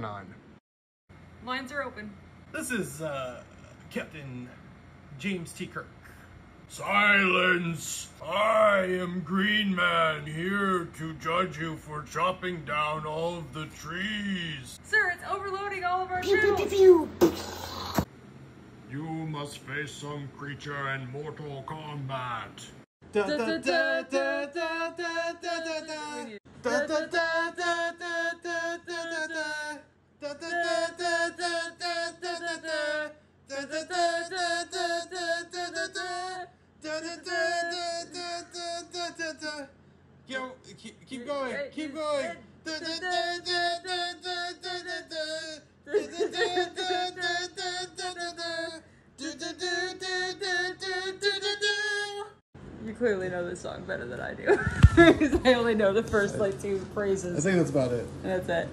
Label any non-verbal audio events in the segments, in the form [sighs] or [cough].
phenomenon. Lines are open. This is uh, Captain James T. Kirk. Silence! I am Green Man, here to judge you for chopping down all of the trees. Sir, it's overloading all of our Pew, pew, pew, shells. pew. You must face some creature in mortal combat. Yo, keep, keep going, keep going. You clearly know this song better than I do. [laughs] Because I only know the first like two phrases. I think that's about it. and that's it.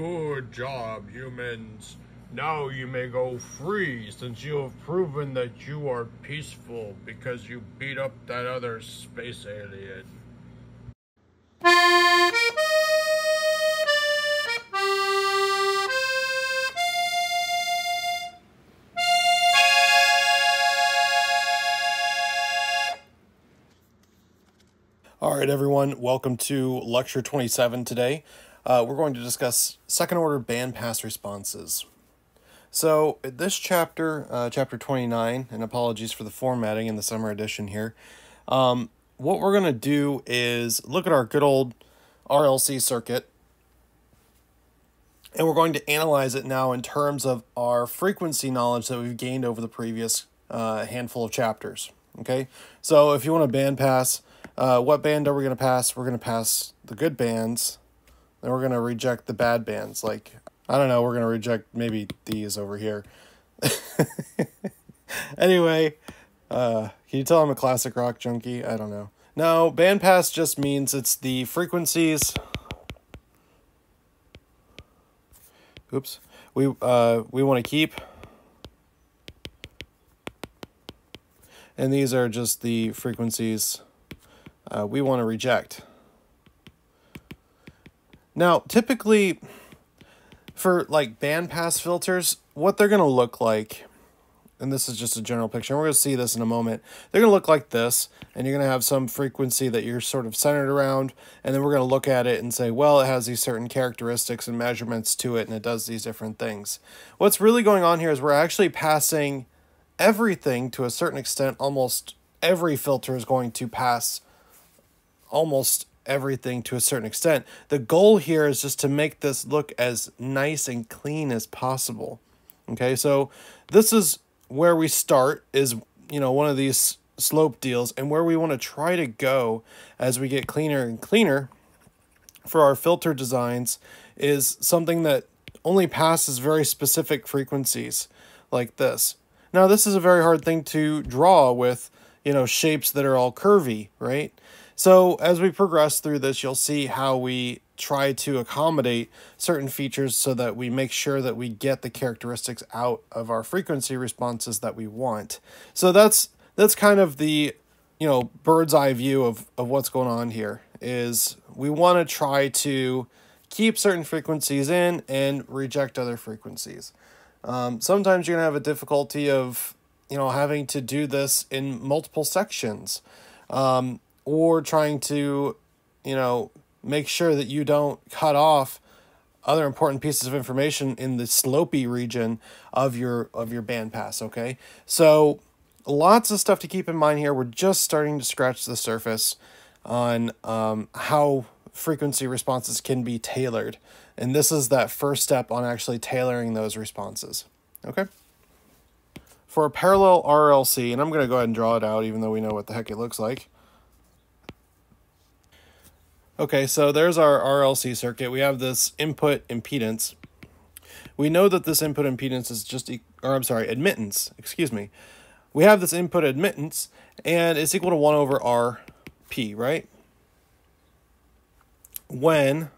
Good job, humans. Now you may go free since you have proven that you are peaceful because you beat up that other space alien. All right, everyone, welcome to Lecture 27 today. Uh, we're going to discuss second order bandpass responses. So, this chapter, uh, chapter 29, and apologies for the formatting in the summer edition here, um, what we're going to do is look at our good old RLC circuit and we're going to analyze it now in terms of our frequency knowledge that we've gained over the previous uh, handful of chapters. Okay, so if you want a band pass, uh, what band are we going to pass? We're going to pass the good bands, then we're going to reject the bad bands. Like, I don't know, we're going to reject maybe these over here. [laughs] anyway, uh, can you tell I'm a classic rock junkie? I don't know. No, bandpass just means it's the frequencies oops we uh we want to keep and these are just the frequencies uh, we want to reject now typically for like bandpass filters what they're going to look like and this is just a general picture. and We're going to see this in a moment. They're going to look like this, and you're going to have some frequency that you're sort of centered around, and then we're going to look at it and say, well, it has these certain characteristics and measurements to it, and it does these different things. What's really going on here is we're actually passing everything to a certain extent. Almost every filter is going to pass almost everything to a certain extent. The goal here is just to make this look as nice and clean as possible. Okay, so this is where we start is you know one of these slope deals and where we want to try to go as we get cleaner and cleaner for our filter designs is something that only passes very specific frequencies like this. Now this is a very hard thing to draw with you know shapes that are all curvy, right? So as we progress through this, you'll see how we try to accommodate certain features so that we make sure that we get the characteristics out of our frequency responses that we want. So that's that's kind of the you know bird's eye view of, of what's going on here is we want to try to keep certain frequencies in and reject other frequencies. Um, sometimes you're gonna have a difficulty of you know having to do this in multiple sections um, or trying to you know make sure that you don't cut off other important pieces of information in the slopey region of your of your bandpass okay? So lots of stuff to keep in mind here. We're just starting to scratch the surface on um, how frequency responses can be tailored. And this is that first step on actually tailoring those responses okay? For a parallel RLC and I'm going to go ahead and draw it out even though we know what the heck it looks like Okay, so there's our RLC circuit. We have this input impedance. We know that this input impedance is just, e or I'm sorry, admittance, excuse me. We have this input admittance, and it's equal to 1 over RP, right? When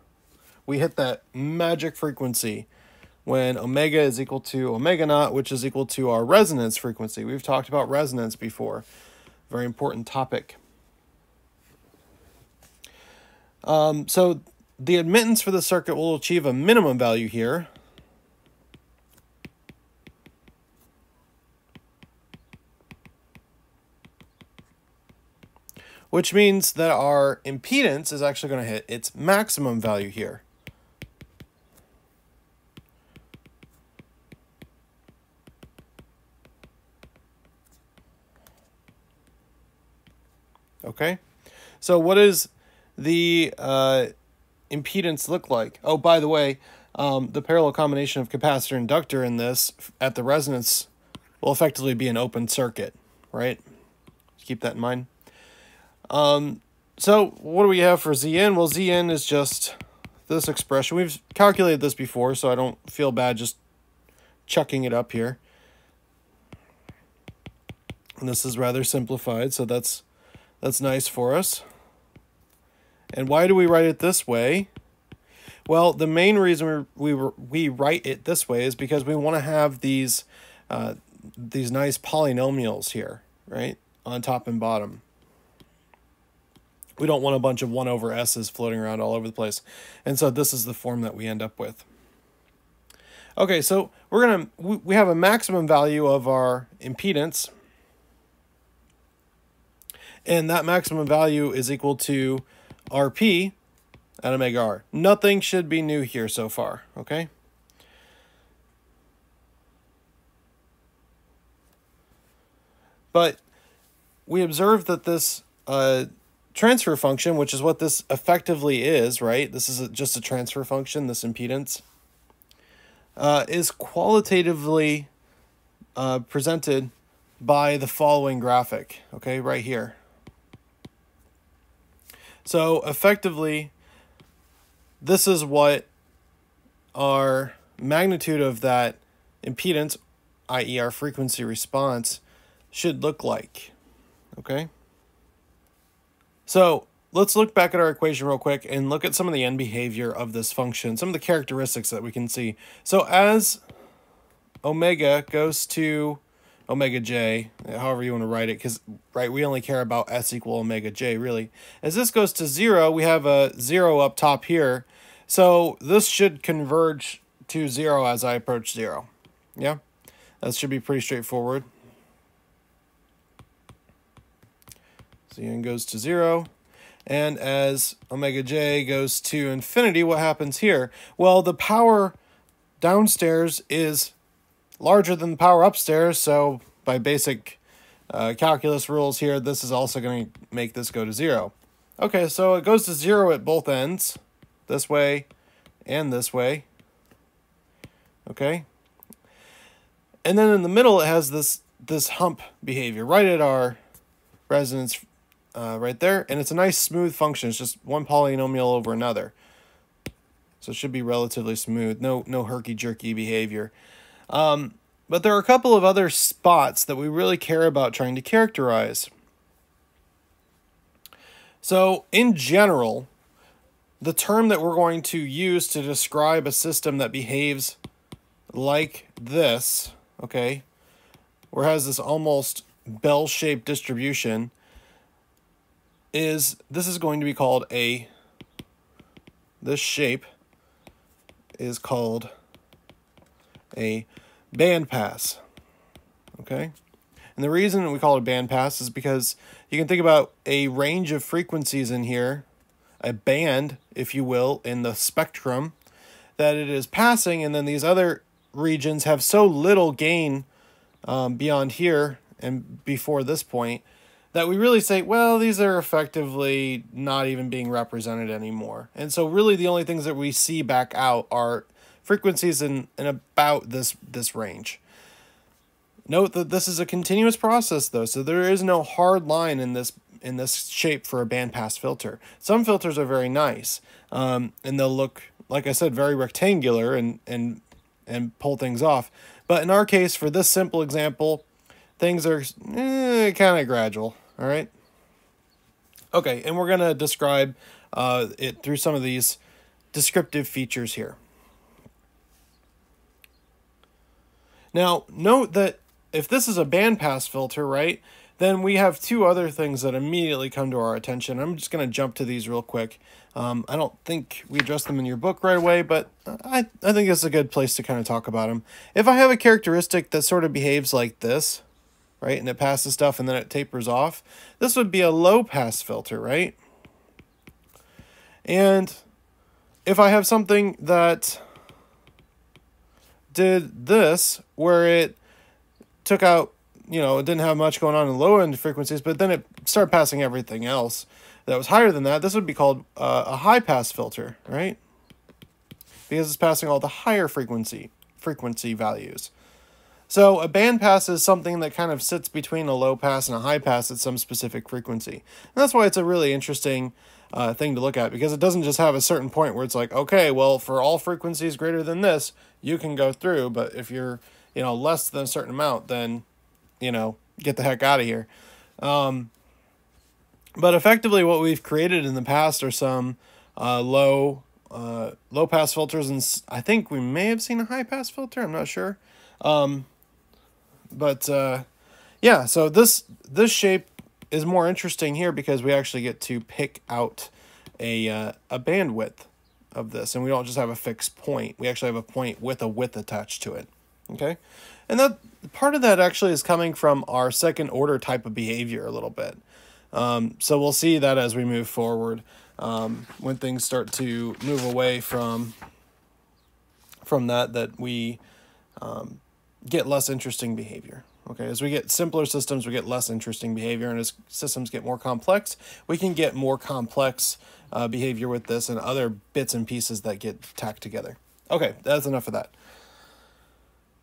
we hit that magic frequency, when omega is equal to omega naught, which is equal to our resonance frequency. We've talked about resonance before. Very important topic. Um, so the admittance for the circuit will achieve a minimum value here. Which means that our impedance is actually going to hit its maximum value here. Okay, so what does the uh, impedance look like? Oh, by the way, um, the parallel combination of capacitor and inductor in this at the resonance will effectively be an open circuit, right? Keep that in mind. Um, so what do we have for Zn? Well, Zn is just this expression. We've calculated this before, so I don't feel bad just chucking it up here. And this is rather simplified, so that's that's nice for us. And why do we write it this way? Well, the main reason we we, we write it this way is because we want to have these uh, these nice polynomials here, right, on top and bottom. We don't want a bunch of 1 over s's floating around all over the place. And so this is the form that we end up with. Okay, so we're going to, we have a maximum value of our impedance, and that maximum value is equal to RP at omega R. Nothing should be new here so far, okay? But we observe that this uh, transfer function, which is what this effectively is, right? This is a, just a transfer function, this impedance, uh, is qualitatively uh, presented by the following graphic, okay, right here. So effectively, this is what our magnitude of that impedance, i.e. our frequency response, should look like. Okay? So let's look back at our equation real quick and look at some of the end behavior of this function, some of the characteristics that we can see. So as omega goes to omega j, however you want to write it, because, right, we only care about s equal omega j, really. As this goes to 0, we have a 0 up top here. So this should converge to 0 as I approach 0. Yeah? That should be pretty straightforward. So n goes to 0. And as omega j goes to infinity, what happens here? Well, the power downstairs is larger than the power upstairs, so by basic uh, calculus rules here, this is also going to make this go to 0. Okay, so it goes to 0 at both ends, this way and this way. Okay? And then in the middle, it has this, this hump behavior right at our resonance uh, right there. And it's a nice smooth function. It's just one polynomial over another. So it should be relatively smooth. No, no herky-jerky behavior. Um, but there are a couple of other spots that we really care about trying to characterize. So in general, the term that we're going to use to describe a system that behaves like this, okay, or has this almost bell-shaped distribution, is this is going to be called a this shape is called a bandpass. Okay? And the reason we call it a bandpass is because you can think about a range of frequencies in here, a band, if you will, in the spectrum that it is passing, and then these other regions have so little gain um, beyond here and before this point that we really say, well, these are effectively not even being represented anymore. And so really the only things that we see back out are frequencies in, in about this this range. Note that this is a continuous process though, so there is no hard line in this in this shape for a bandpass filter. Some filters are very nice, um, and they'll look, like I said, very rectangular and and and pull things off. But in our case, for this simple example, things are eh, kind of gradual. All right. Okay, and we're going to describe uh, it through some of these descriptive features here. Now, note that if this is a bandpass filter, right, then we have two other things that immediately come to our attention. I'm just going to jump to these real quick. Um, I don't think we address them in your book right away, but I, I think it's a good place to kind of talk about them. If I have a characteristic that sort of behaves like this, right, and it passes stuff and then it tapers off, this would be a low pass filter, right? And if I have something that did this, where it took out, you know, it didn't have much going on in low end frequencies, but then it started passing everything else that was higher than that, this would be called uh, a high pass filter, right? Because it's passing all the higher frequency frequency values. So a band pass is something that kind of sits between a low pass and a high pass at some specific frequency. And that's why it's a really interesting uh, thing to look at because it doesn't just have a certain point where it's like, okay, well, for all frequencies greater than this, you can go through. But if you're, you know, less than a certain amount, then, you know, get the heck out of here. Um, but effectively, what we've created in the past are some uh, low uh, low pass filters, and I think we may have seen a high pass filter. I'm not sure. Um, but uh, yeah, so this this shape is more interesting here because we actually get to pick out a uh, a bandwidth of this, and we don't just have a fixed point. We actually have a point with a width attached to it. Okay, and that part of that actually is coming from our second order type of behavior a little bit. Um, so we'll see that as we move forward, um, when things start to move away from from that, that we um, get less interesting behavior. Okay, as we get simpler systems, we get less interesting behavior, and as systems get more complex, we can get more complex uh, behavior with this and other bits and pieces that get tacked together. Okay, that's enough of that.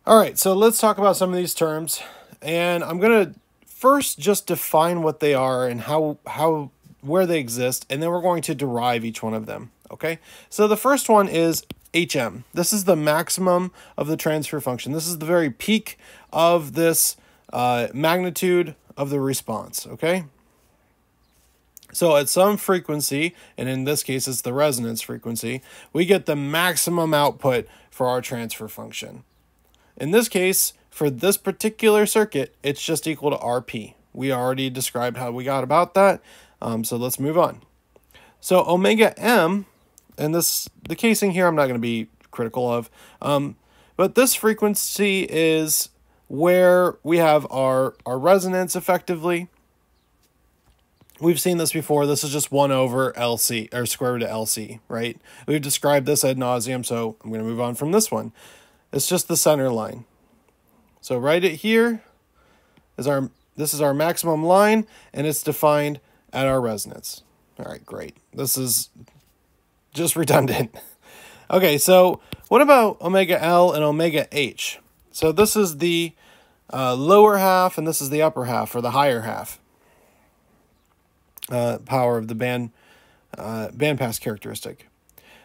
All right, so let's talk about some of these terms, and I'm gonna first just define what they are and how how where they exist, and then we're going to derive each one of them. Okay, so the first one is HM. This is the maximum of the transfer function. This is the very peak of this uh, magnitude of the response. Okay. So at some frequency, and in this case it's the resonance frequency, we get the maximum output for our transfer function. In this case, for this particular circuit, it's just equal to RP. We already described how we got about that, um, so let's move on. So omega M, and this the casing here I'm not going to be critical of, um, but this frequency is where we have our, our resonance effectively. We've seen this before. This is just 1 over LC, or square root of LC, right? We've described this ad nauseum, so I'm going to move on from this one. It's just the center line. So right it here is our this is our maximum line and it's defined at our resonance. All right, great. This is just redundant. [laughs] okay, so what about omega L and omega H? So this is the uh, lower half and this is the upper half or the higher half uh, power of the band uh, bandpass characteristic.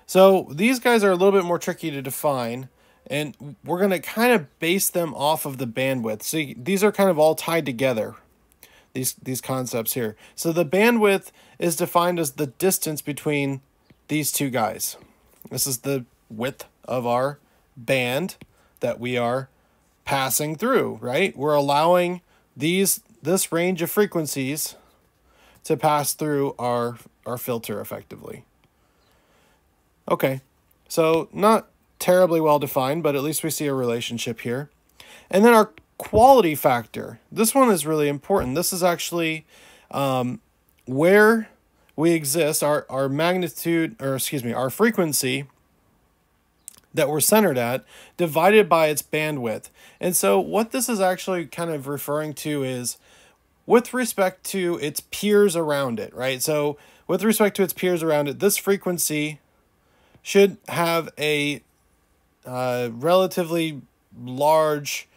So these guys are a little bit more tricky to define and we're going to kind of base them off of the bandwidth. So these are kind of all tied together, these, these concepts here. So the bandwidth is defined as the distance between these two guys. This is the width of our band that we are passing through, right? We're allowing these this range of frequencies to pass through our our filter effectively. Okay. So not terribly well defined, but at least we see a relationship here. And then our quality factor. This one is really important. This is actually um, where we exist, our, our magnitude, or excuse me, our frequency that we're centered at divided by its bandwidth. And so what this is actually kind of referring to is with respect to its peers around it, right? So with respect to its peers around it, this frequency should have a uh, relatively large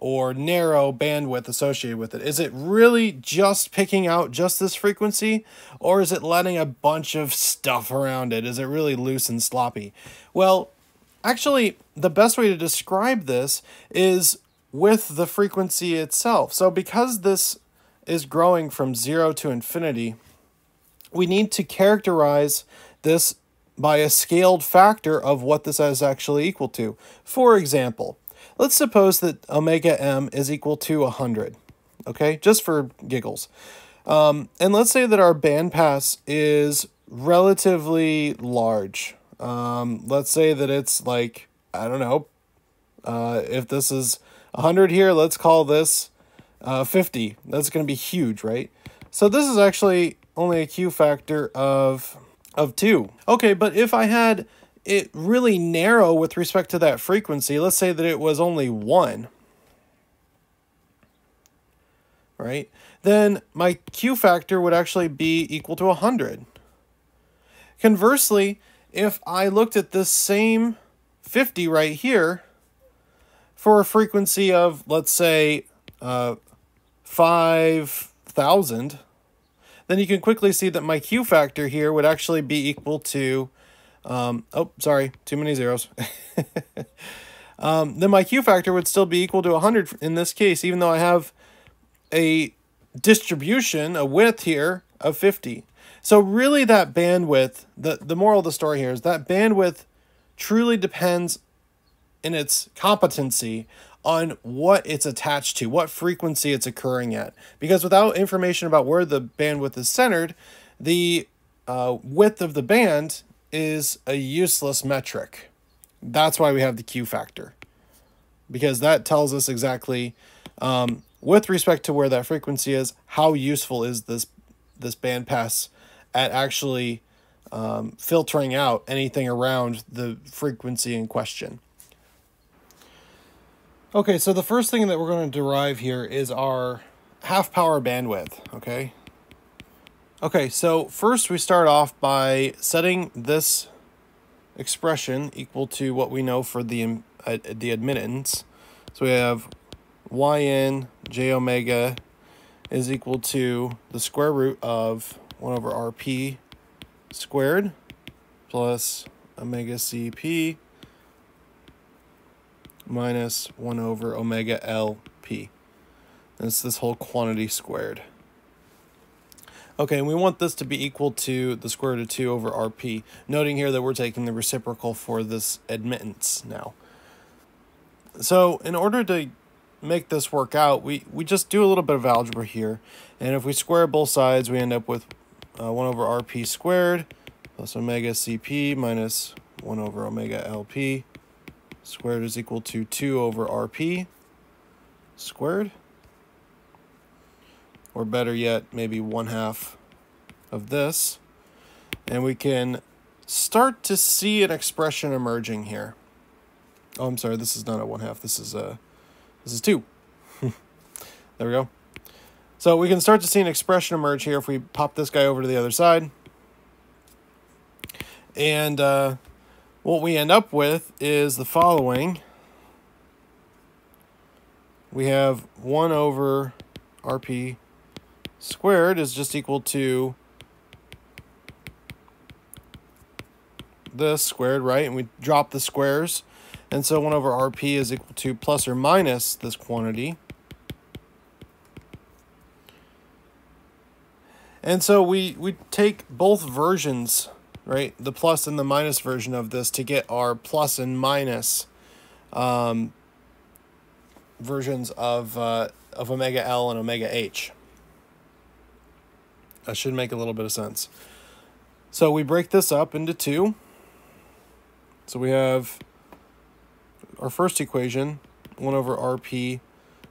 or narrow bandwidth associated with it? Is it really just picking out just this frequency or is it letting a bunch of stuff around it? Is it really loose and sloppy? Well, actually, the best way to describe this is with the frequency itself. So because this is growing from 0 to infinity, we need to characterize this by a scaled factor of what this is actually equal to. For example, let's suppose that omega m is equal to 100. okay? Just for giggles. Um, and let's say that our bandpass is relatively large. Um, let's say that it's like, I don't know, uh, if this is 100 here, let's call this uh, 50. That's going to be huge, right? So this is actually only a Q factor of of 2. Okay, but if I had it really narrow with respect to that frequency, let's say that it was only 1, right? Then my Q factor would actually be equal to 100. Conversely, if I looked at this same 50 right here for a frequency of, let's say, uh, 5,000, then you can quickly see that my Q factor here would actually be equal to, um, oh, sorry, too many zeros. [laughs] um, then my Q factor would still be equal to 100 in this case, even though I have a distribution, a width here of 50. So really that bandwidth, the, the moral of the story here is that bandwidth truly depends in its competency on what it's attached to, what frequency it's occurring at. Because without information about where the bandwidth is centered, the uh, width of the band is a useless metric. That's why we have the Q factor. Because that tells us exactly, um, with respect to where that frequency is, how useful is this this band pass at actually um, filtering out anything around the frequency in question. Okay, so the first thing that we're going to derive here is our half power bandwidth, okay? Okay, so first we start off by setting this expression equal to what we know for the, uh, the admittance. So we have yn j omega is equal to the square root of 1 over rp squared plus omega cp minus 1 over omega lp. It's this whole quantity squared. Okay, and we want this to be equal to the square root of 2 over rp, noting here that we're taking the reciprocal for this admittance now. So in order to make this work out, we, we just do a little bit of algebra here. And if we square both sides, we end up with uh, 1 over rp squared plus omega cp minus 1 over omega lp squared is equal to 2 over rp squared. Or better yet, maybe 1 half of this. And we can start to see an expression emerging here. Oh, I'm sorry, this is not a 1 half, this is a, this is 2. [laughs] there we go. So we can start to see an expression emerge here if we pop this guy over to the other side. And uh, what we end up with is the following. We have 1 over rp squared is just equal to this squared, right? And we drop the squares. And so 1 over rp is equal to plus or minus this quantity. And so we, we take both versions right? The plus and the minus version of this to get our plus and minus um, versions of, uh, of omega L and omega H. That should make a little bit of sense. So we break this up into two. So we have our first equation, 1 over RP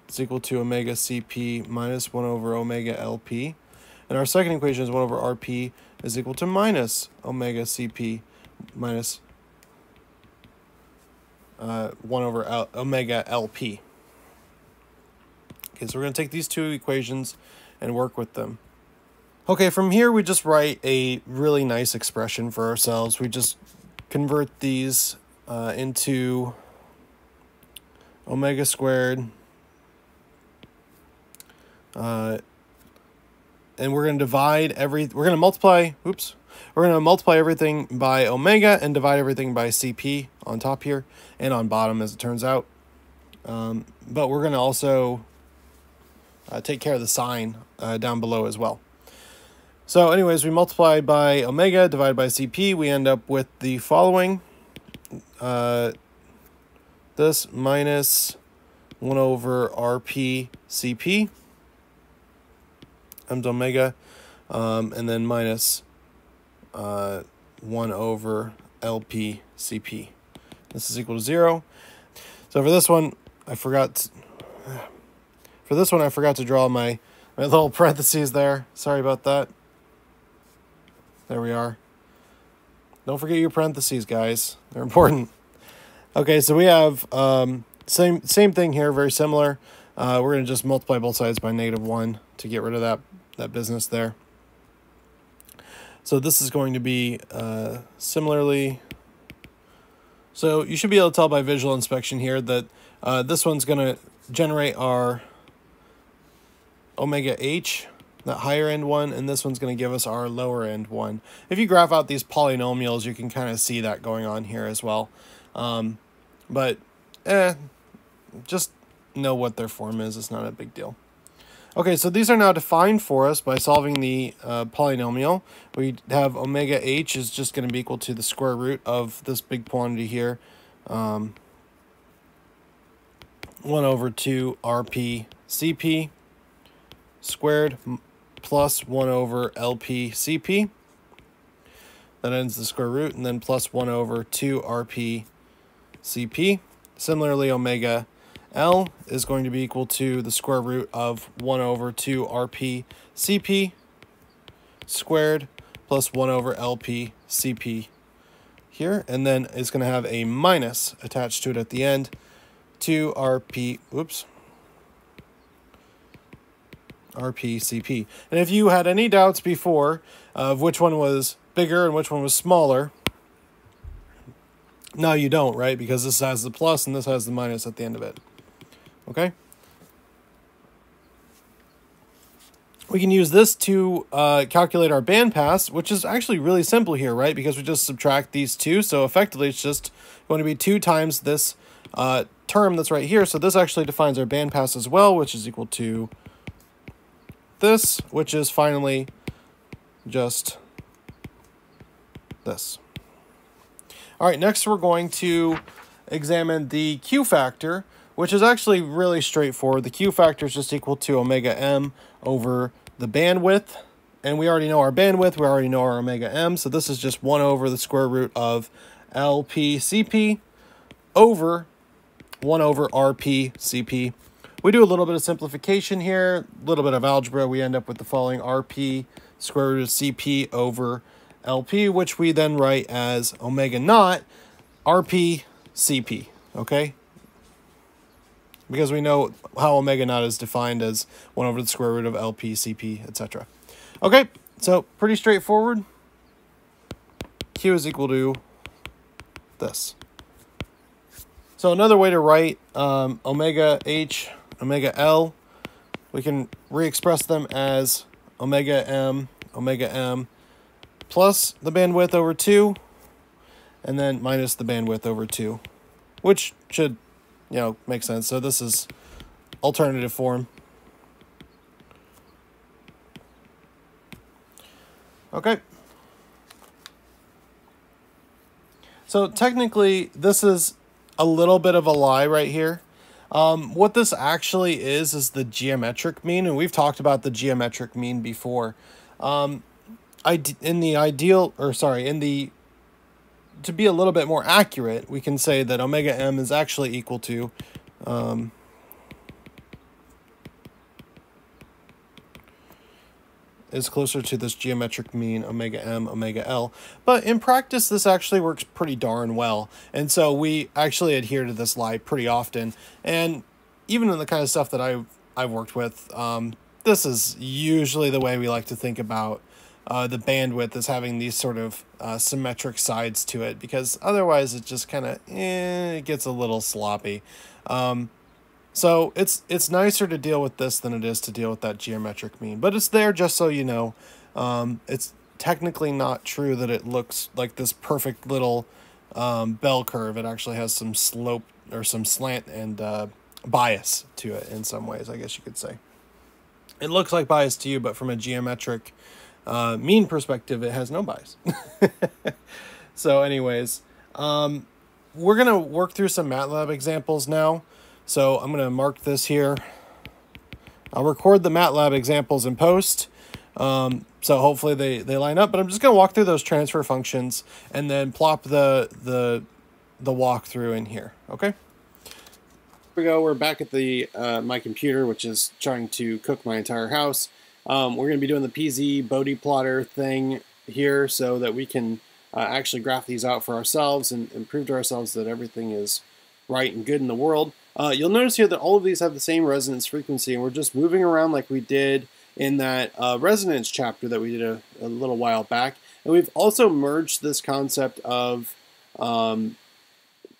is equal to omega CP minus 1 over omega LP. And our second equation is 1 over RP is equal to minus omega Cp minus uh, 1 over L, omega Lp. Okay, so we're going to take these two equations and work with them. Okay, from here we just write a really nice expression for ourselves. We just convert these uh, into omega squared uh, and we're going to divide every, we're going to multiply, oops, we're going to multiply everything by omega and divide everything by CP on top here and on bottom as it turns out. Um, but we're going to also uh, take care of the sign uh, down below as well. So anyways, we multiply by omega divided by CP, we end up with the following. Uh, this minus 1 over RP CP m's omega, um, and then minus uh, 1 over LP CP. This is equal to 0. So for this one, I forgot... To, [sighs] for this one, I forgot to draw my, my little [laughs] parentheses there. Sorry about that. There we are. Don't forget your parentheses, guys. They're important. Okay, so we have um, same same thing here, very similar. Uh, we're going to just multiply both sides by negative 1 to get rid of that, that business there. So this is going to be uh, similarly... So you should be able to tell by visual inspection here that uh, this one's going to generate our omega h, that higher end one, and this one's going to give us our lower end one. If you graph out these polynomials, you can kind of see that going on here as well. Um, but, eh, just know what their form is. It's not a big deal. Okay, so these are now defined for us by solving the uh, polynomial. We have omega h is just going to be equal to the square root of this big quantity here. Um, 1 over 2 rp cp squared plus 1 over LPCP. That ends the square root, and then plus 1 over 2RPCP. Similarly, omega L is going to be equal to the square root of 1 over 2RPCP squared plus 1 over LPCP here. And then it's going to have a minus attached to it at the end. 2 RP, oops, RPCP. And if you had any doubts before of which one was bigger and which one was smaller, now you don't, right? Because this has the plus and this has the minus at the end of it. Okay? We can use this to uh, calculate our bandpass, which is actually really simple here, right? Because we just subtract these two, so effectively it's just going to be 2 times this uh, term that's right here. So this actually defines our bandpass as well, which is equal to this, which is finally just this. All right, next we're going to examine the Q factor, which is actually really straightforward. The Q factor is just equal to omega m over the bandwidth. And we already know our bandwidth, we already know our omega m, so this is just 1 over the square root of LPCP over 1 over RPCP. We do a little bit of simplification here, a little bit of algebra. We end up with the following RP square root of CP over LP, which we then write as omega naught RP CP, okay? because we know how omega naught is defined as 1 over the square root of LP, CP, etc. Okay, so pretty straightforward. Q is equal to this. So another way to write um, omega H, omega L, we can re-express them as omega M, omega M, plus the bandwidth over 2, and then minus the bandwidth over 2, which should you know, make sense. So this is alternative form. Okay. So technically, this is a little bit of a lie right here. Um, what this actually is, is the geometric mean, and we've talked about the geometric mean before. Um, I, in the ideal, or sorry, in the to be a little bit more accurate, we can say that omega m is actually equal to um, is closer to this geometric mean omega m omega l. But in practice this actually works pretty darn well. And so we actually adhere to this lie pretty often. And even in the kind of stuff that i've i've worked with um, this is usually the way we like to think about uh, the bandwidth is having these sort of uh, symmetric sides to it. Because otherwise it just kind of eh, it gets a little sloppy. Um, so it's it's nicer to deal with this than it is to deal with that geometric mean, but it's there just so you know. Um, it's technically not true that it looks like this perfect little um, bell curve. It actually has some slope or some slant and uh, bias to it in some ways, I guess you could say. It looks like bias to you, but from a geometric uh, mean perspective, it has no bias. [laughs] so, anyways, um, we're going to work through some MATLAB examples now. So, I'm going to mark this here. I'll record the MATLAB examples in post, Um, so hopefully they, they line up, but I'm just going to walk through those transfer functions and then plop the, the, the walkthrough in here. Okay. Here we go. We're back at the, uh, my computer, which is trying to cook my entire house. Um, we're going to be doing the PZ Bode plotter thing here so that we can uh, actually graph these out for ourselves and, and prove to ourselves that everything is right and good in the world. Uh, you'll notice here that all of these have the same resonance frequency and we're just moving around like we did in that uh, resonance chapter that we did a, a, little while back. And we've also merged this concept of, um,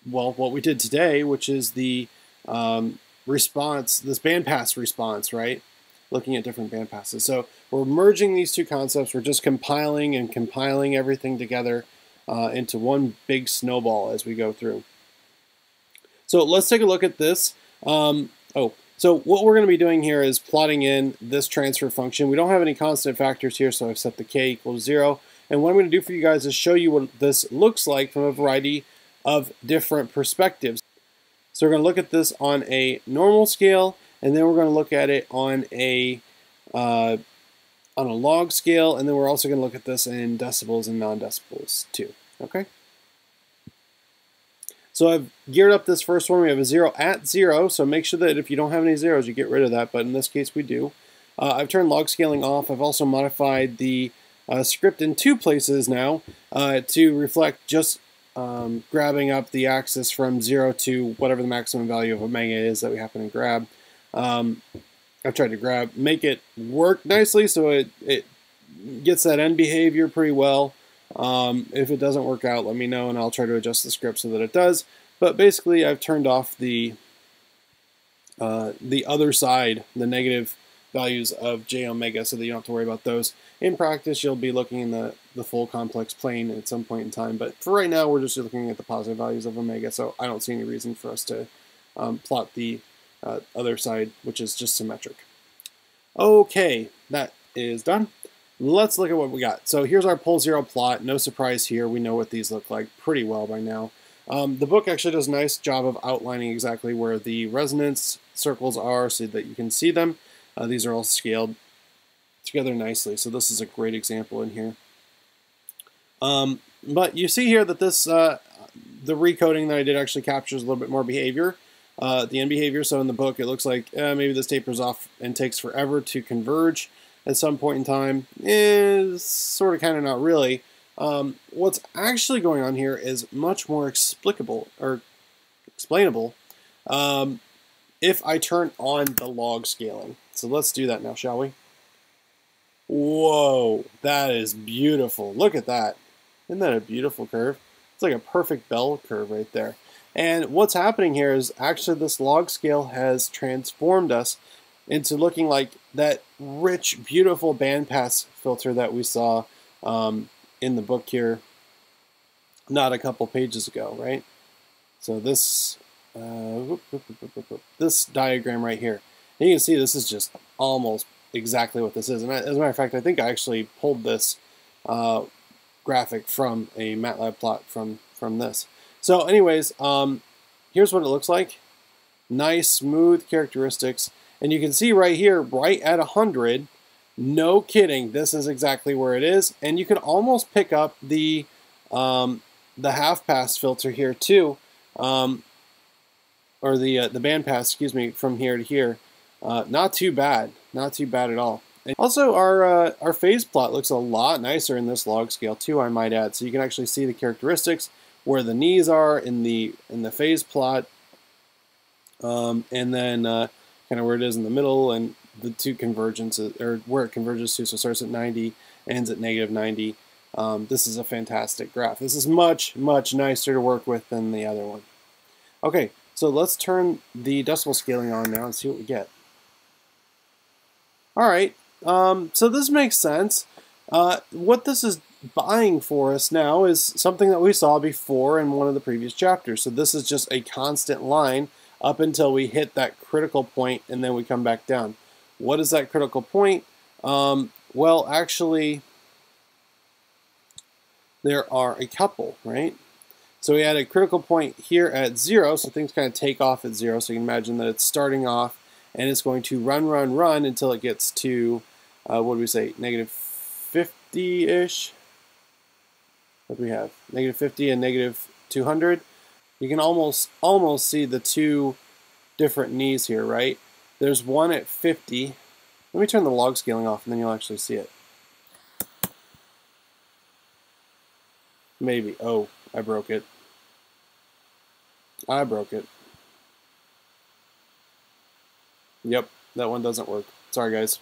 well, what we did today, which is the um, response, this bandpass response, right? Looking at different bandpasses. So we're merging these two concepts. We're just compiling and compiling everything together uh, into one big snowball as we go through. So let's take a look at this. Um, oh, so what we're going to be doing here is plotting in this transfer function. We don't have any constant factors here, so I've set the k equals 0. And what I'm going to do for you guys is show you what this looks like from a variety of different perspectives. So we're going to look at this on a normal scale, and then we're going to look at it on a uh, on a log scale, and then we're also going to look at this in decibels and non-decibels too. Okay. So I've geared up this first one. We have a zero at zero, so make sure that if you don't have any zeros, you get rid of that, but in this case we do. Uh, I've turned log scaling off. I've also modified the uh, script in two places now uh, to reflect just um, grabbing up the axis from zero to whatever the maximum value of omega is that we happen to grab. Um, I've tried to grab, make it work nicely so it, it gets that end behavior pretty well. Um, if it doesn't work out, let me know and I'll try to adjust the script so that it does. But basically, I've turned off the uh, the other side, the negative values of j omega, so that you don't have to worry about those. In practice, you'll be looking in the, the full complex plane at some point in time, but for right now, we're just looking at the positive values of omega, so I don't see any reason for us to um, plot the uh, other side, which is just symmetric. Okay, that is done let's look at what we got. So here's our pole zero plot. No surprise here. We know what these look like pretty well by now. Um, the book actually does a nice job of outlining exactly where the resonance circles are so that you can see them. Uh, these are all scaled together nicely. So this is a great example in here. Um, but you see here that this, uh, the recoding that I did actually captures a little bit more behavior. Uh, the end behavior, so in the book it looks like uh, maybe this tapers off and takes forever to converge at some point in time is sort of kind of not really. Um, what's actually going on here is much more explicable or explainable um, if I turn on the log scaling. So let's do that now, shall we? Whoa, that is beautiful. Look at that. Isn't that a beautiful curve? It's like a perfect bell curve right there. And what's happening here is actually this log scale has transformed us into looking like that rich, beautiful bandpass filter that we saw um, in the book here not a couple pages ago, right? So this uh, this diagram right here, and you can see this is just almost exactly what this is. And as a matter of fact, I think I actually pulled this uh, graphic from a MATLAB plot from from this. So, anyways, um, here's what it looks like. Nice, smooth characteristics. And you can see right here, right at 100, no kidding, this is exactly where it is. And you can almost pick up the, um, the half pass filter here too, um, or the, uh, the band pass, excuse me, from here to here. Uh, not too bad, not too bad at all. And also, our, uh, our phase plot looks a lot nicer in this log scale too, I might add. So you can actually see the characteristics, where the knees are in the, in the phase plot, um, and then uh, kind of where it is in the middle, and the two convergences, or where it converges to. So it starts at 90, ends at negative 90. Um, this is a fantastic graph. This is much, much nicer to work with than the other one. Okay, so let's turn the decibel scaling on now and see what we get. All right, um, so this makes sense. Uh, what this is buying for us now is something that we saw before in one of the previous chapters. So this is just a constant line up until we hit that critical point and then we come back down. What is that critical point? Um, well, actually, there are a couple, right? So we had a critical point here at zero, so things kind of take off at zero. So you can imagine that it's starting off and it's going to run, run, run until it gets to uh, what do we say, negative 50-ish. What do we have? Negative 50 and negative 200. You can almost almost see the two different knees here, right? There's one at 50. Let me turn the log scaling off and then you'll actually see it. Maybe. Oh, I broke it. I broke it. Yep, that one doesn't work. Sorry, guys.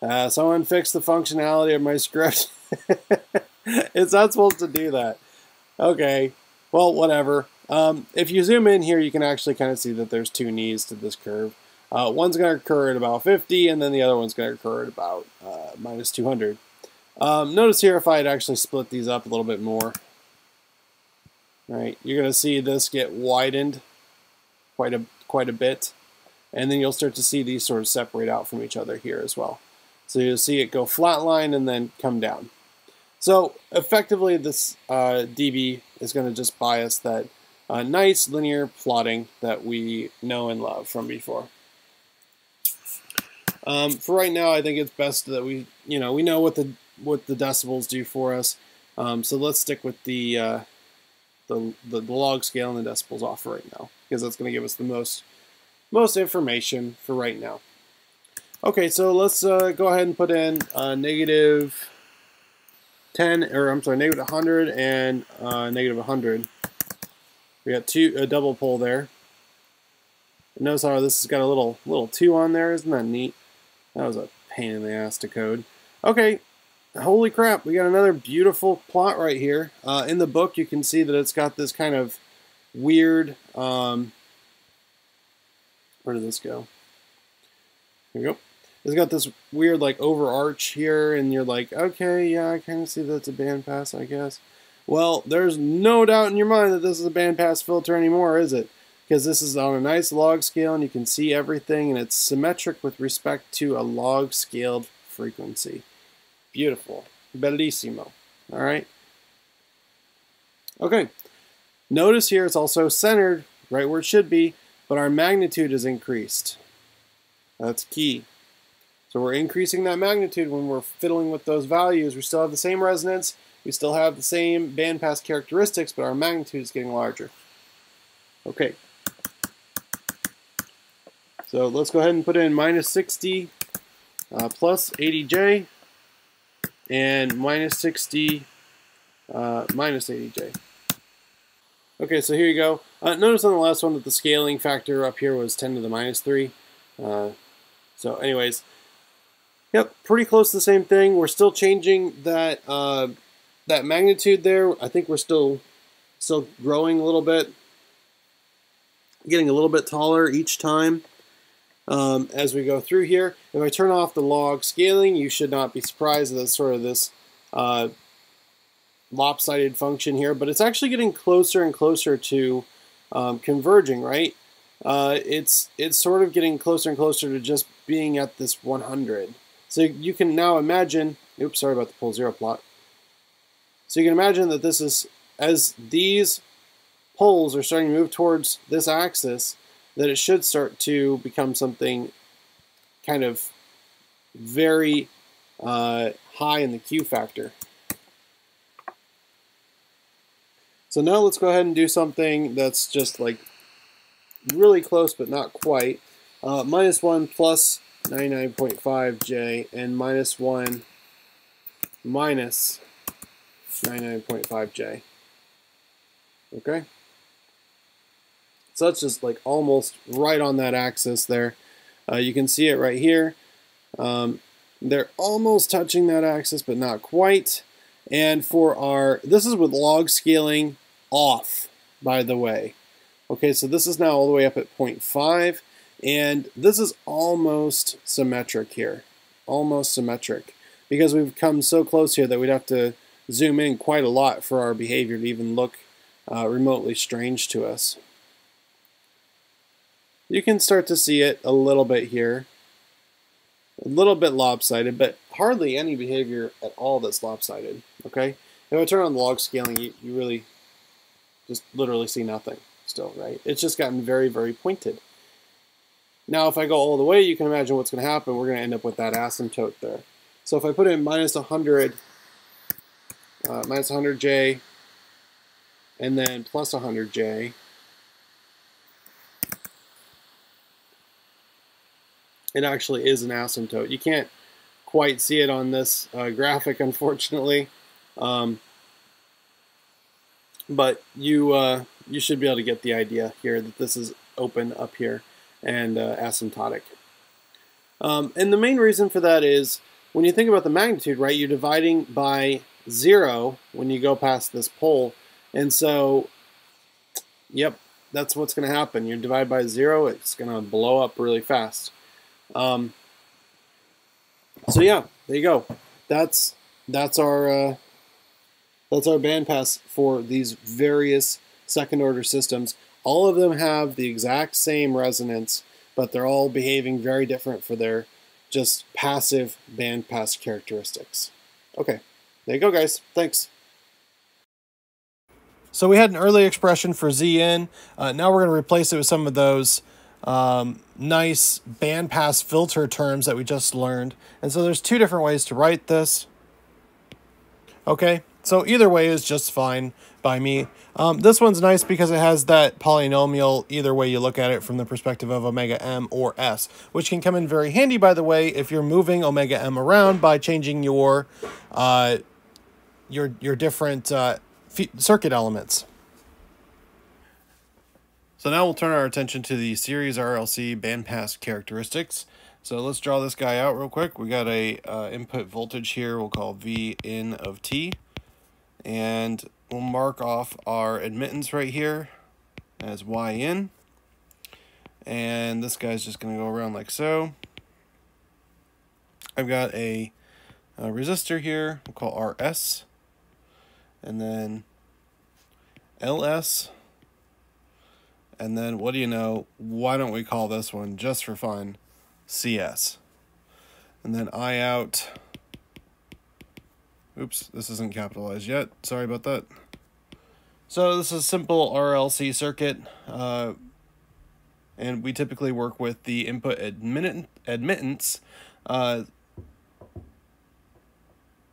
Uh, someone fixed the functionality of my script. [laughs] it's not supposed to do that. Okay, well, whatever. Um, if you zoom in here, you can actually kind of see that there's two knees to this curve. Uh, one's going to occur at about 50, and then the other one's going to occur at about uh, minus 200. Um, notice here if I had actually split these up a little bit more, right, you're going to see this get widened quite a, quite a bit, and then you'll start to see these sort of separate out from each other here as well. So you'll see it go flatline and then come down. So effectively this uh, DB is going to just bias that uh, nice linear plotting that we know and love from before. Um, for right now, I think it's best that we, you know, we know what the what the decibels do for us. Um, so let's stick with the, uh, the, the the log scale and the decibels off right now because that's going to give us the most most information for right now. Okay, so let's uh, go ahead and put in uh, negative 10, or I'm sorry, negative 100 and uh, negative 100. We got two a double pole there. Notice how this has got a little little two on there. Isn't that neat? That was a pain in the ass to code. Okay, holy crap, we got another beautiful plot right here. Uh, in the book, you can see that it's got this kind of weird. Um, where did this go? Here we go. It's got this weird like overarch here, and you're like, okay, yeah, I kind of see that's a band pass, I guess. Well, there's no doubt in your mind that this is a bandpass filter anymore, is it? Because this is on a nice log scale, and you can see everything, and it's symmetric with respect to a log scaled frequency. Beautiful. Bellissimo. All right. Okay. Notice here it's also centered right where it should be, but our magnitude is increased. That's key. So we're increasing that magnitude when we're fiddling with those values. We still have the same resonance, we still have the same bandpass characteristics, but our magnitude is getting larger. Okay. So let's go ahead and put in minus 60 uh, plus 80J and minus 60 uh, minus 80J. Okay, so here you go. Uh, notice on the last one that the scaling factor up here was 10 to the minus 3. Uh, so anyways, yep, pretty close to the same thing. We're still changing that uh, that magnitude there. I think we're still still growing a little bit, getting a little bit taller each time um, as we go through here. If I turn off the log scaling, you should not be surprised that sort of this uh, lopsided function here, but it's actually getting closer and closer to um, converging, right? Uh, it's it's sort of getting closer and closer to just being at this 100. So you can now imagine, oops, sorry about the pole zero plot. So you can imagine that this is, as these poles are starting to move towards this axis, that it should start to become something kind of very uh, high in the Q factor. So now let's go ahead and do something that's just like really close but not quite. Uh, minus 1 plus 99.5J and minus 1 minus 99.5J. Okay? So that's just like almost right on that axis there. Uh, you can see it right here. Um, they're almost touching that axis, but not quite. And for our, this is with log scaling off, by the way. Okay, so this is now all the way up at 0.5, and this is almost symmetric here. Almost symmetric. Because we've come so close here that we'd have to zoom in quite a lot for our behavior to even look uh, remotely strange to us. You can start to see it a little bit here. A little bit lopsided, but hardly any behavior at all that's lopsided. Okay? If I turn on the log scaling, you, you really just literally see nothing still, right? It's just gotten very, very pointed. Now, if I go all the way, you can imagine what's going to happen. We're going to end up with that asymptote there. So if I put in minus 100, uh, minus 100J, and then plus 100J, it actually is an asymptote. You can't quite see it on this uh, graphic, unfortunately. Um, but you uh, you should be able to get the idea here that this is open up here and uh, asymptotic. Um, and the main reason for that is when you think about the magnitude, right, you're dividing by zero when you go past this pole. And so, yep, that's what's going to happen. You divide by zero, it's going to blow up really fast. Um, so yeah, there you go. That's that's our uh, that's our bandpass for these various second order systems. All of them have the exact same resonance, but they're all behaving very different for their just passive bandpass characteristics. Okay, there you go, guys. Thanks. So we had an early expression for Zn. Uh, now we're going to replace it with some of those um, nice bandpass filter terms that we just learned. And so there's two different ways to write this. Okay, so either way is just fine by me. Um, this one's nice because it has that polynomial either way you look at it from the perspective of omega m or s, which can come in very handy, by the way, if you're moving omega m around by changing your uh, your your different uh, circuit elements. So now we'll turn our attention to the series RLC bandpass characteristics. So let's draw this guy out real quick. We got a uh, input voltage here we'll call V in of T. And we'll mark off our admittance right here as Y in. And this guy's just going to go around like so. I've got a, a resistor here we'll call RS. And then LS and then, what do you know? Why don't we call this one, just for fun, CS? And then I out. Oops, this isn't capitalized yet. Sorry about that. So this is a simple RLC circuit. Uh, and we typically work with the input admit admittance uh,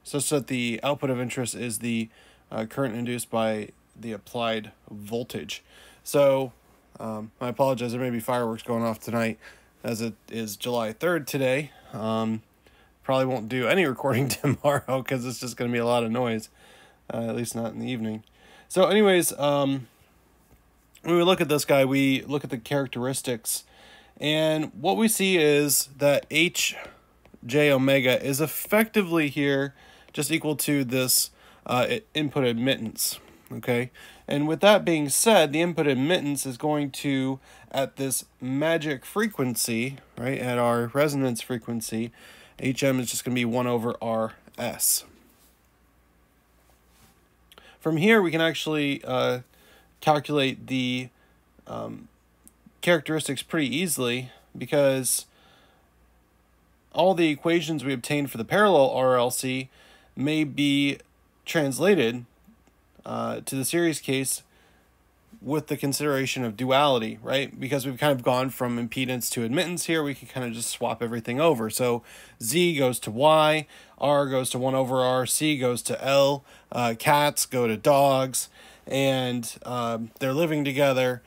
such that the output of interest is the uh, current induced by the applied voltage. So um, I apologize, there may be fireworks going off tonight as it is July 3rd today. Um, probably won't do any [laughs] recording tomorrow because it's just going to be a lot of noise, uh, at least not in the evening. So, anyways, um, when we look at this guy, we look at the characteristics, and what we see is that H J omega is effectively here just equal to this uh, input admittance. Okay, and with that being said, the input admittance is going to, at this magic frequency, right, at our resonance frequency, HM is just going to be 1 over RS. From here, we can actually uh, calculate the um, characteristics pretty easily because all the equations we obtained for the parallel RLC may be translated uh, to the series case with the consideration of duality, right? Because we've kind of gone from impedance to admittance here, we can kind of just swap everything over. So Z goes to Y, R goes to 1 over R, C goes to L, uh, cats go to dogs, and um, they're living together.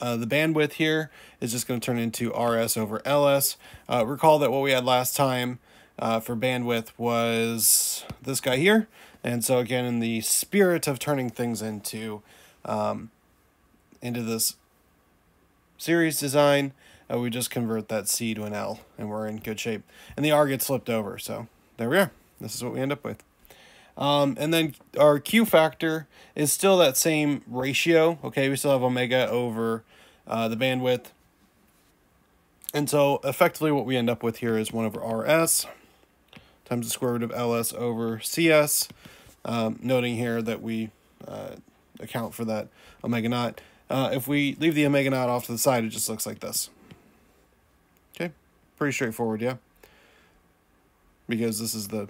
Uh, the bandwidth here is just going to turn into RS over LS. Uh, recall that what we had last time uh, for bandwidth was this guy here. And so again, in the spirit of turning things into um, into this series design, uh, we just convert that C to an L, and we're in good shape. And the R gets slipped over, so there we are. This is what we end up with. Um, and then our Q factor is still that same ratio. Okay, we still have omega over uh, the bandwidth. And so effectively what we end up with here is 1 over RS times the square root of LS over CS. Um, noting here that we uh, account for that omega naught. Uh, if we leave the omega naught off to the side, it just looks like this. Okay, pretty straightforward, yeah? Because this is the,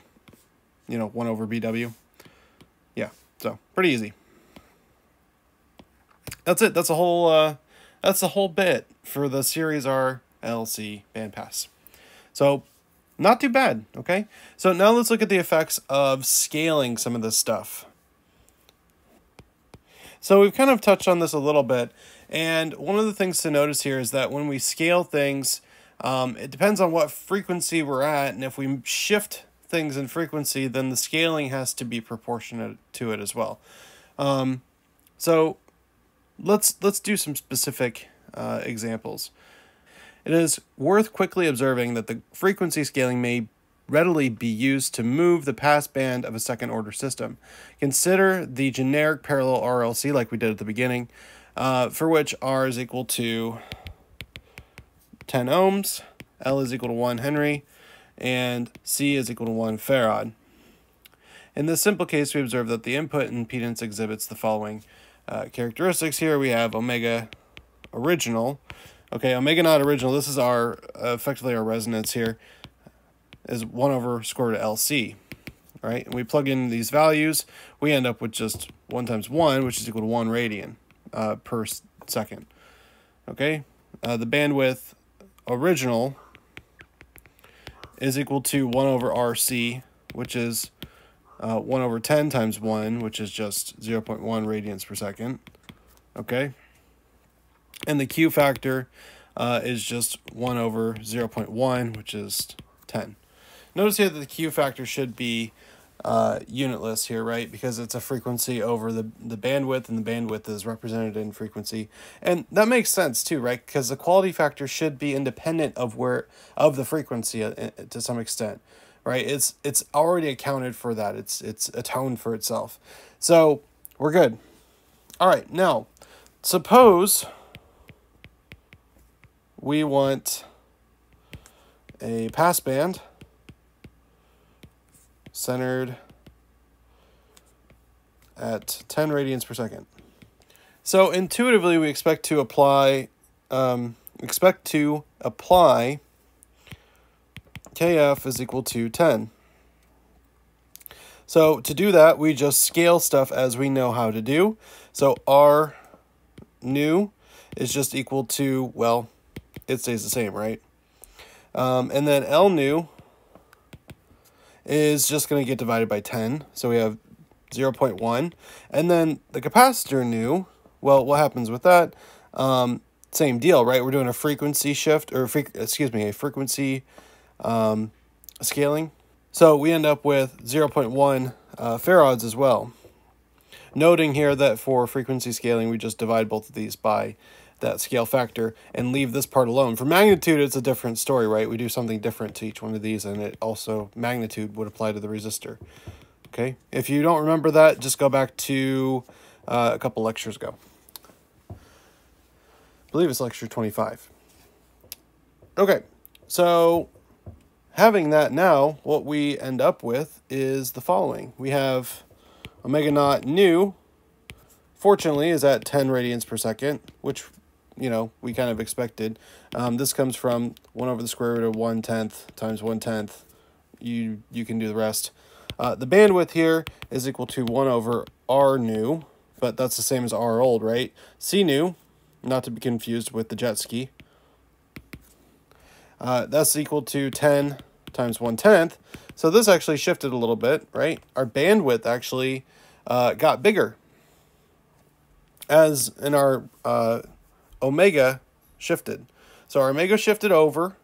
you know, 1 over BW. Yeah, so pretty easy. That's it. That's a whole, uh, that's the whole bit for the Series R LC bandpass. So not too bad, okay? So now let's look at the effects of scaling some of this stuff. So we've kind of touched on this a little bit, and one of the things to notice here is that when we scale things, um, it depends on what frequency we're at, and if we shift things in frequency, then the scaling has to be proportionate to it as well. Um, so let's let's do some specific uh, examples. It is worth quickly observing that the frequency scaling may readily be used to move the passband of a second order system. Consider the generic parallel RLC like we did at the beginning, uh, for which R is equal to 10 ohms, L is equal to 1 Henry, and C is equal to 1 farad. In this simple case, we observe that the input impedance exhibits the following uh, characteristics here. We have omega original, Okay, omega naught original, this is our, uh, effectively our resonance here, is 1 over square root of LC. Right, and we plug in these values, we end up with just 1 times 1, which is equal to 1 radian uh, per second. Okay, uh, the bandwidth original is equal to 1 over RC, which is uh, 1 over 10 times 1, which is just 0 0.1 radians per second. Okay. And the Q factor uh, is just 1 over 0 0.1, which is 10. Notice here that the Q factor should be uh, unitless here, right? Because it's a frequency over the, the bandwidth, and the bandwidth is represented in frequency. And that makes sense too, right? Because the quality factor should be independent of where of the frequency uh, uh, to some extent, right? It's it's already accounted for that. It's it's atoned for itself. So we're good. All right, now suppose we want a passband centered at 10 radians per second. So intuitively, we expect to apply, um, expect to apply kf is equal to 10. So to do that, we just scale stuff as we know how to do. So r new is just equal to, well, it stays the same, right? Um, and then L new is just going to get divided by 10. So we have 0 0.1. And then the capacitor new, well, what happens with that? Um, same deal, right? We're doing a frequency shift, or fre excuse me, a frequency um, scaling. So we end up with 0 0.1 uh, farads as well. Noting here that for frequency scaling, we just divide both of these by that scale factor and leave this part alone. For magnitude, it's a different story, right? We do something different to each one of these, and it also, magnitude would apply to the resistor. Okay, if you don't remember that, just go back to uh, a couple lectures ago. I believe it's lecture 25. Okay, so having that now, what we end up with is the following. We have omega naught new, fortunately, is at 10 radians per second, which you know, we kind of expected. Um, this comes from 1 over the square root of 1 tenth times 1 tenth. You, you can do the rest. Uh, the bandwidth here is equal to 1 over R new, but that's the same as R old, right? C new, not to be confused with the jet ski. Uh, that's equal to 10 times 1 tenth. So this actually shifted a little bit, right? Our bandwidth actually uh, got bigger. As in our uh, omega shifted. So our omega shifted over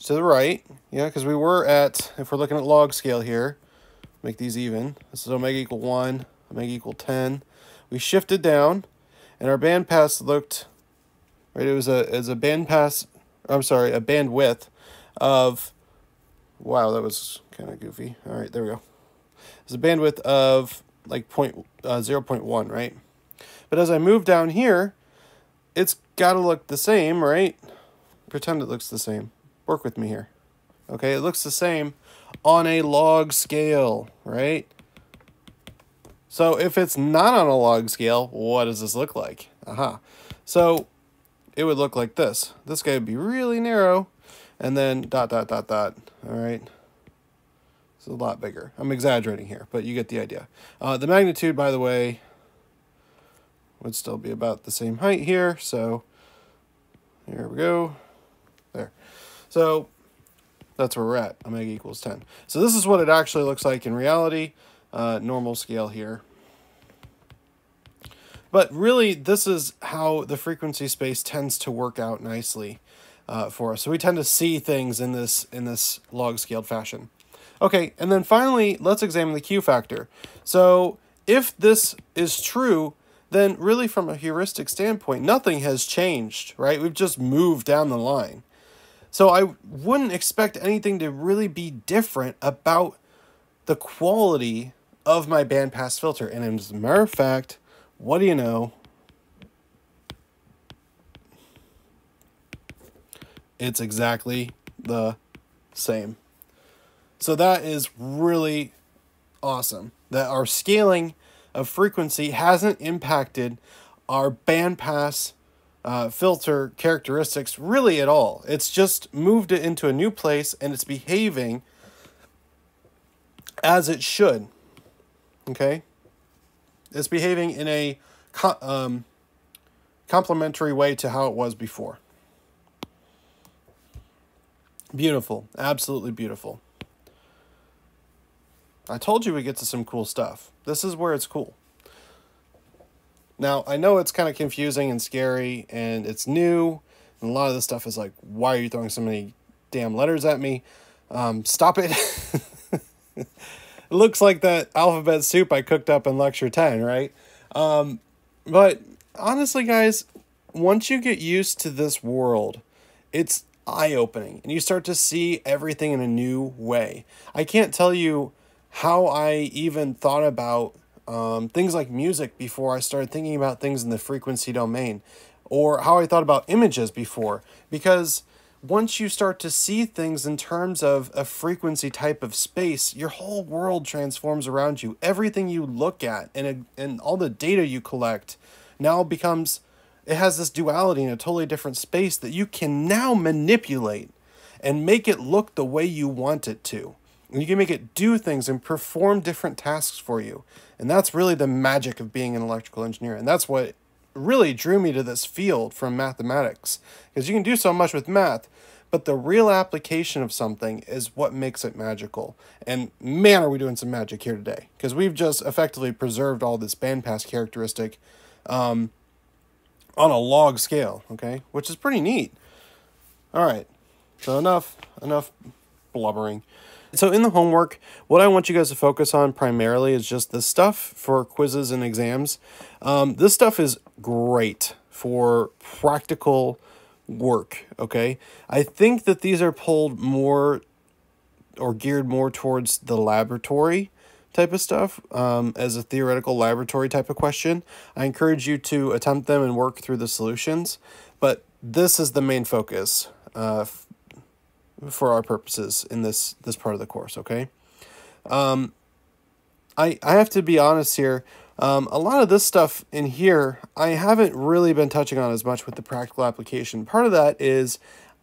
to the right, yeah, because we were at, if we're looking at log scale here, make these even. This is omega equal 1, omega equal 10. We shifted down, and our bandpass looked, right, it was a, was a bandpass, I'm sorry, a bandwidth of, wow, that was kind of goofy. All right, there we go. It's a bandwidth of like point, uh, 0 0.1, right? But as I move down here, it's got to look the same, right? Pretend it looks the same. Work with me here. Okay, it looks the same on a log scale, right? So if it's not on a log scale, what does this look like? Aha. So it would look like this. This guy would be really narrow, and then dot, dot, dot, dot. All right. It's a lot bigger. I'm exaggerating here, but you get the idea. Uh, the magnitude, by the way, would still be about the same height here. So here we go. There. So That's where we're at, omega equals 10. So this is what it actually looks like in reality, uh, normal scale here. But really, this is how the frequency space tends to work out nicely uh, for us. So we tend to see things in this in this log scaled fashion. Okay, and then finally, let's examine the Q factor. So if this is true, then really from a heuristic standpoint, nothing has changed, right? We've just moved down the line. So I wouldn't expect anything to really be different about the quality of my bandpass filter. And as a matter of fact, what do you know? It's exactly the same. So that is really awesome that our scaling of frequency hasn't impacted our bandpass uh, filter characteristics really at all. It's just moved it into a new place and it's behaving as it should. Okay? It's behaving in a co- um, complementary way to how it was before. Beautiful. Absolutely beautiful. I told you we get to some cool stuff. This is where it's cool. Now, I know it's kind of confusing and scary and it's new. And a lot of this stuff is like, why are you throwing so many damn letters at me? Um, stop it. [laughs] it looks like that alphabet soup I cooked up in lecture 10, right? Um, but honestly, guys, once you get used to this world, it's eye opening and you start to see everything in a new way. I can't tell you how I even thought about um, things like music before I started thinking about things in the frequency domain, or how I thought about images before. Because once you start to see things in terms of a frequency type of space, your whole world transforms around you. Everything you look at and, and all the data you collect now becomes, it has this duality in a totally different space that you can now manipulate and make it look the way you want it to. And you can make it do things and perform different tasks for you. And that's really the magic of being an electrical engineer. And that's what really drew me to this field from mathematics. Because you can do so much with math, but the real application of something is what makes it magical. And man, are we doing some magic here today. Because we've just effectively preserved all this bandpass characteristic um, on a log scale, okay? Which is pretty neat. All right. So enough, enough blubbering. So in the homework, what I want you guys to focus on primarily is just the stuff for quizzes and exams. Um, this stuff is great for practical work, okay? I think that these are pulled more or geared more towards the laboratory type of stuff um, as a theoretical laboratory type of question. I encourage you to attempt them and work through the solutions, but this is the main focus uh, for our purposes in this this part of the course. Okay, um, I I have to be honest here. Um, a lot of this stuff in here I haven't really been touching on as much with the practical application. Part of that is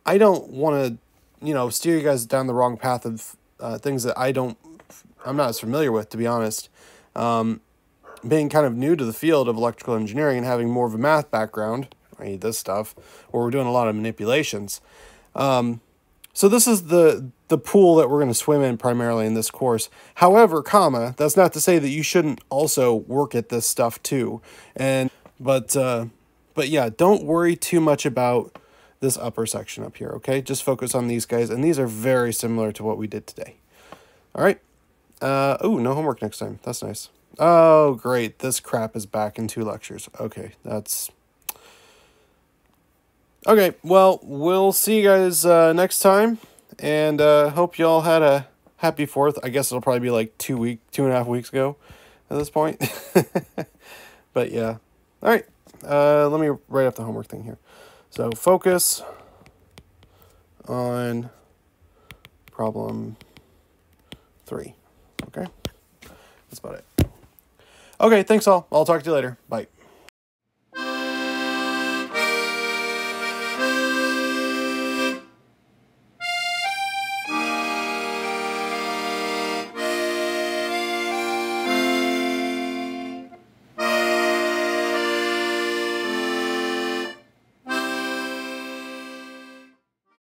I don't want to, you know, steer you guys down the wrong path of uh, things that I don't, I'm not as familiar with, to be honest. Um, being kind of new to the field of electrical engineering and having more of a math background, I need this stuff, where we're doing a lot of manipulations. Um, so this is the the pool that we're going to swim in primarily in this course. However, comma, that's not to say that you shouldn't also work at this stuff too. And but uh but yeah, don't worry too much about this upper section up here, okay? Just focus on these guys and these are very similar to what we did today. All right. Uh oh, no homework next time. That's nice. Oh, great. This crap is back in two lectures. Okay, that's Okay, well, we'll see you guys uh, next time, and uh, hope y'all had a happy Fourth. I guess it'll probably be like two week, two and a half weeks ago, at this point. [laughs] but yeah, all right. Uh, let me write up the homework thing here. So focus on problem three. Okay, that's about it. Okay, thanks all. I'll talk to you later. Bye.